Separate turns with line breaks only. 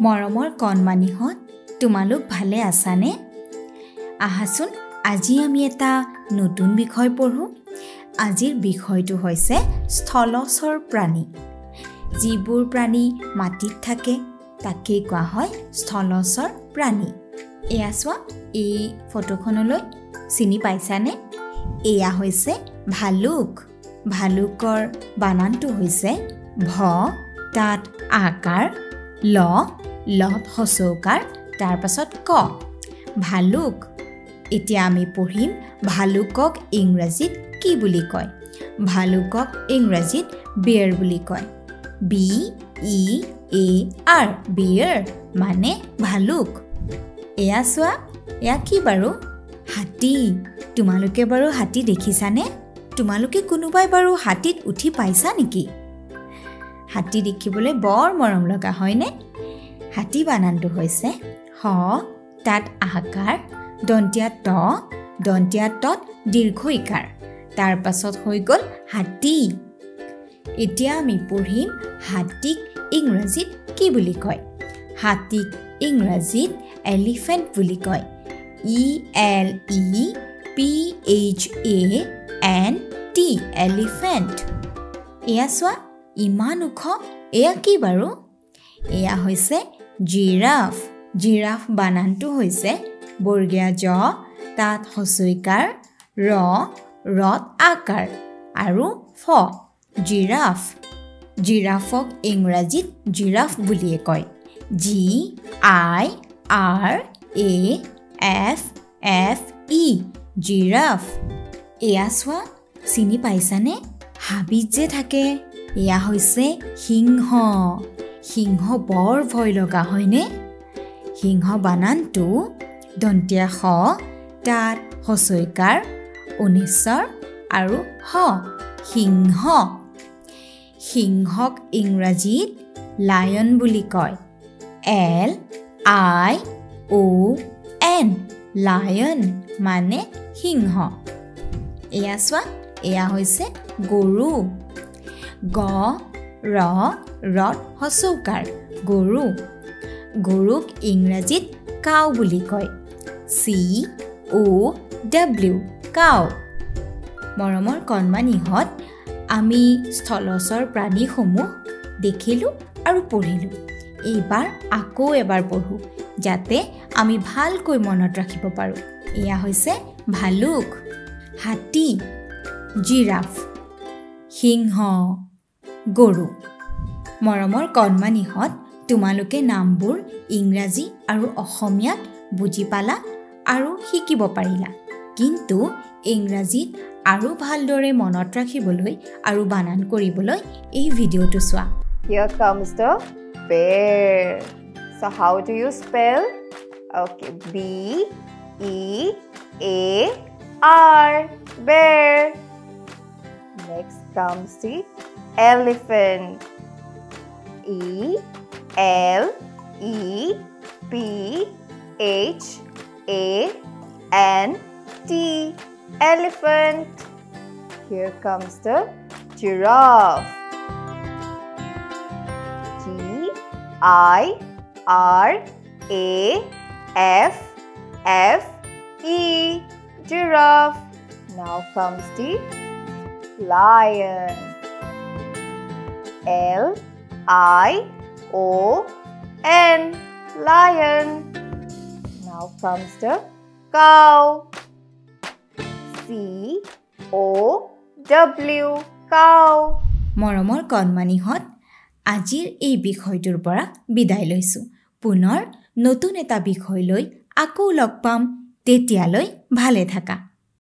মৰমৰ কণমানিহঁত তোমালোক ভালে আছানে? আহাচোন আজি আমি এটা নতুন বিষয় পঢ়োঁ। আজিৰ বিষয়টো হৈছে স্থলচৰ প্ৰাণী। যিবোৰ প্ৰাণী মাটিত থাকে তাকেই কোৱা হয় স্থলচৰ প্ৰাণী। এয়া চোৱা এই ফটোখনলৈ চিনি পাইছানে? এয়া হৈছে ভালুক। ভালুকৰ বানানটো হৈছে ভ তাত আকাৰ ল লত সচৌকাৰ তাৰপাছত ক। ভালুক এতিয়া আমি পঢ়িম ভালুকক ইংৰাজীত কি বুলি কয়? ভালুকক ইংৰাজীত বিয়েৰ বুলি কয়। B E A R bear মানে ভালুক। এয়া চোৱা এয়া কি বাৰু? হাতী। তোমালোকে বাৰু হাতী দেখিছানে? তোমালোকে কোনোবাই বাৰু হাতীত উঠি পাইছা নেকি? হাতী দেখিবলৈ বৰ মৰম লগা হয়নে? হাতী বানানটো হৈছে হ তাত আকাৰ দন্তীয়া ত দন্তীয়া তত দীৰ্ঘ ইকাৰ। তাৰ পাছত হৈ গ'ল হাতী। এতিয়া আমি পঢ়িম হাতীক ইংৰাজীত কি বুলি কয়? হাতীক ইংৰাজীত এলিফেণ্ট বুলি কয়। E L E P H A N T elephant. এয়া চোৱা ইমান ওখ এয়া কি বাৰু? এয়া হৈছে জিৰাফ। জিৰাফ বানানটো হৈছে বৰ্গীয়া জ তাত হচৈকাৰ ৰ ৰত আকাৰ আৰু ফ জিৰাফ। জিৰাফক ইংৰাজীত জিৰাফ বুলিয়ে কয়। G I R A F F E giraffe. এয়া চোৱা চিনি পাইছানে? হাবিত যে থাকে এয়া হৈছে সিংহ। সিংহ বৰ ভয় লগা হয়নে? সিংহ বানানটো দন্তীয়া স তাত হচৈকাৰ ঊনৈছৰ আৰু হ সিংহ। সিংহক ইংৰাজীত লায়ন বুলি কয়। L I O' N lion মানে সিংহ। এয়া চোৱা এয়া হৈছে গৰু। গ ৰ ৰত হচৌকাৰ গৰু। গৰুক ইংৰাজীত কাউ বুলি কয়। চি অ' ডাব্লিউ কাউ মৰমৰ কণমানিহঁত আমি স্থলচৰ প্ৰাণীসমূহ দেখিলোঁ আৰু পঢ়িলোঁ। এইবাৰ আকৌ এবাৰ পঢ়োঁ যাতে আমি ভালকৈ মনত ৰাখিব পাৰোঁ। এয়া হৈছে ভালুক হাতী জিৰাফ। সিংহ। গৰু মৰমৰ কণমানিহঁত তোমালোকে নামবোৰ ইংৰাজী আৰু অসমীয়াত বুজি পালা আৰু শিকিব পাৰিলা কিন্তু ইংৰাজীত আৰু ভালদৰে মনত ৰাখিবলৈ আৰু বানান কৰিবলৈ এই ভিডিঅ'টো চোৱা
Here comes the bear. So, how do you spell? Okay, B E A R, bear. Next comes the elephant. E. L. E. P. H. A. N. T, elephant. Here comes the giraffe. G. I. R. A. F. F. E. Giraffe. Now comes the lion. L I O N lion. Now comes the cow. C O W cow.
মৰমৰ কণমানিহঁত আজিৰ এই বিষয়টোৰ পৰা বিদায় লৈছোঁ পুনৰ নতুন এটা বিষয় লৈ আকৌ লগ পাম তেতিয়ালৈ ভালে থাকা